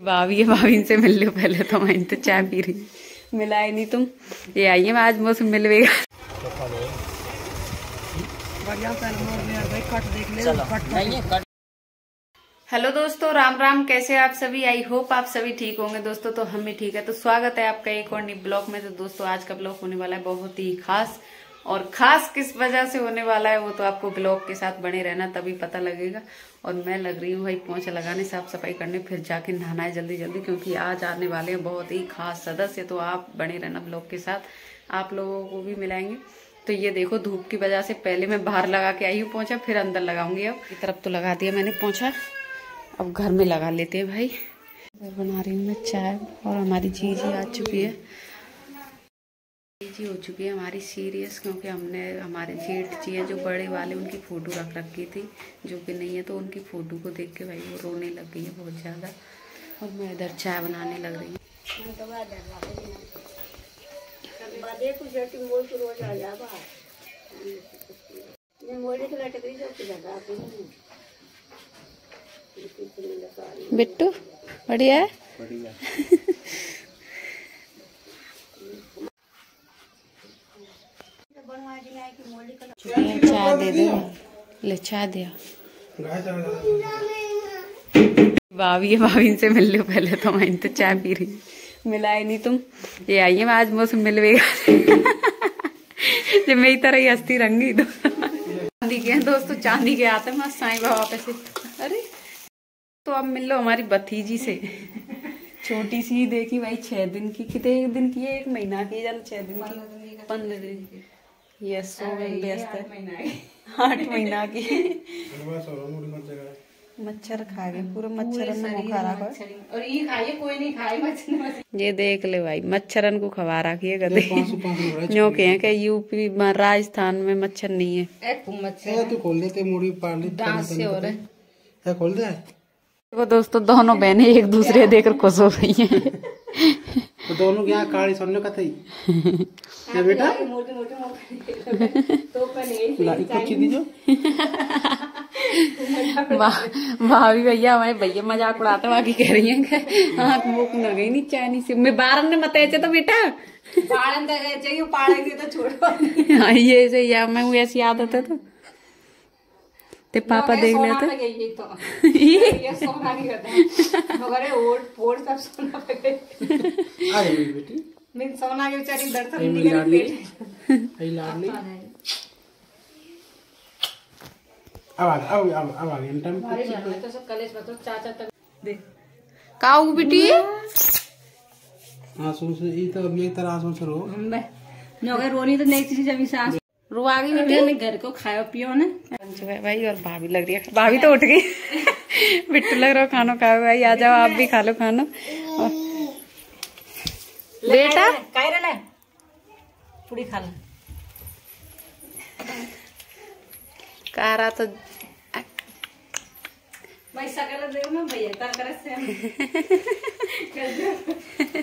भाभी है भाभी से मिल लो पहले तो मैं तो चाय पी रही मिला ही नहीं तुम। ये आइए मैं आज मौसम मिलवेगा हेलो दोस्तों राम राम कैसे आप सभी? आई होप आप सभी ठीक होंगे। दोस्तों तो हम भी ठीक है। तो स्वागत है आपका एक और नई ब्लॉग में। तो दोस्तों आज का ब्लॉग होने वाला है बहुत ही खास। और खास किस वजह से होने वाला है, वो तो आपको ब्लॉग के साथ बने रहना, तभी पता लगेगा। और मैं लग रही हूँ भाई, पोछा लगाने, साफ़ सफ़ाई करने, फिर जाके नहाना है जल्दी जल्दी, क्योंकि आज आने वाले हैं बहुत ही खास सदस्य तो आप बने रहना ब्लॉग के साथ। आप लोगों को भी मिलाएँगे। तो ये देखो, धूप की वजह से पहले मैं बाहर लगा के आई हूँ पहुँचा फिर अंदर लगाऊँगी अब। की तरफ़ तो लगा दिया मैंने पहुँचा अब घर में लगा लेते हैं भाई। घर बना रही हूँ मैं चाय, और हमारी चीज़ आ चुकी है। जी, हो चुकी है हमारी सीरियस क्योंकि हमने हमारे जेठ जी है, जो बड़े वाले, उनकी फ़ोटो रख रखी थी, जो कि नहीं है तो उनकी फ़ोटो को देख के भाई वो रोने लग गई है बहुत ज़्यादा। और मैं इधर चाय बनाने लग रही हूँ। बिट्टू, बढ़िया है? चाय दे दे। ले चाय दिया भाभी है भाभी से मिल लो पहले तो मैं तो चाय पी रही मिला ही नहीं तुम। ये आइए मैं आज मौसम मिलवेगा जब मेरी तरह ही हस्ती रंगी तो चांदी के हैं दोस्तों चांदी के आते हैं साईं बाबा पे से। अरे तो अब मिल लो हमारी भतीजी से। छोटी सी देखी भाई छह दिन की कितने दिन की है? एक महीना की या छह दिन की। पंद्रह दिन की। यस व्यस्त है। आठ महीना की। मच्छर खा गए पूरा मच्छरन को खा रहा है। और ये खाइए कोई नहीं खाए मच्छर ये देख ले भाई मच्छरन को खवा रखी है गधे। जो के यूपी राजस्थान में मच्छर नहीं है। मच्छर तू खोल देते मुड़ी पार ली हो रहा। है खोल दे। देखो दोस्तों दोनों बहनें एक दूसरे देखकर खुश हो गई हैं। तो दोनों के यहाँ काली सुनने का थी क्या बेटा? तो पहले लाइक कच्ची दीजो भाभी भैया हमारे भैया मज़ाक उड़ाते बाकी कह रही हैं आँख मुख न गई नहीं चाइनी से। मैं बारन ने मत ऐसे तो बेटा। पाड़न तक चाहिए पाड़ेंगे तो छोड़ो। हाँ ये ऐसे या मैं वो ऐसी आदत है तो। ते पापा देख सोना लेते। पे ये तो। ये। सोना नहीं करता मगर ओट पोट सब सोना पे मेरी बेटी। मैं सोना के बेचारी दर्शन ये नहीं। लाडली करी ये लाडली अब आ अब अब अब आ गई टाइम में तो सब कलेश बतो चाचा तक देख का होगी बेटी? आँसू से ये तो अभी एक तरह आँसू से रो नौकर रोनी तो नहीं चीज़ अभी सांस रुआ बेटे ने घर को खाओ पियो ने। भाई और भाभी लग रही है। भाभी तो उठ गई। बिट्टू लग रहा खानो खाओ भाई आ जाओ आप भी खा लो खाना। बेटा? पूरी खा ले। कह रहा तो भाई सकल देव ना भैया करे से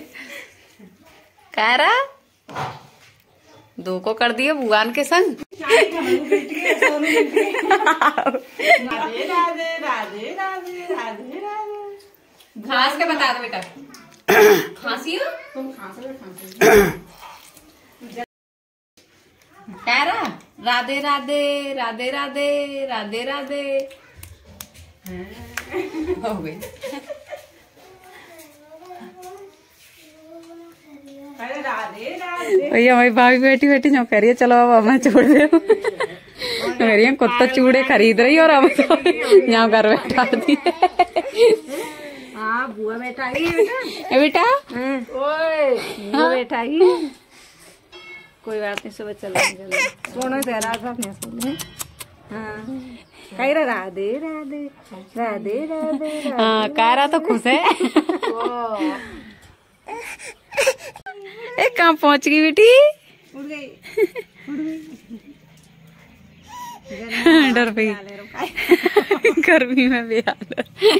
कह रहा दो को कर दिए भगवान के संग। राधे राधे राधे राधे राधे राधे घास के बता दो बेटा। खांसी हो तुम खांसे राधे राधे राधे राधे राधे राधे। हो गई अरे राधे राधे भैया हमारी भाभी बैठी बैठी जो कह रही है चलो अब हमें छोड़ दे। कह रही है कुत्ता चूड़े खरीद रही और हम तो यहाँ घर बैठा दी हाँ। बुआ बैठा ही बेटा। बेटा? ओए बैठा ही कोई बात नहीं सुबह चलेंगे सोनो तेरा अपने सुने हाँ। कह रहा राधे राधे राधे राधे हाँ कह रहा तो खुश है। ए कहाँ पहुँच गई बेटी। उड़ गई। डर गई। गर्मी में भी हाल